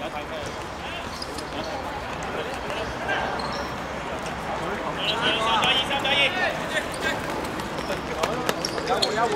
三加一，三加一，对对对，有回！